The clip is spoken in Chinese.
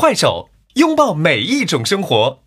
快手拥抱每一种生活。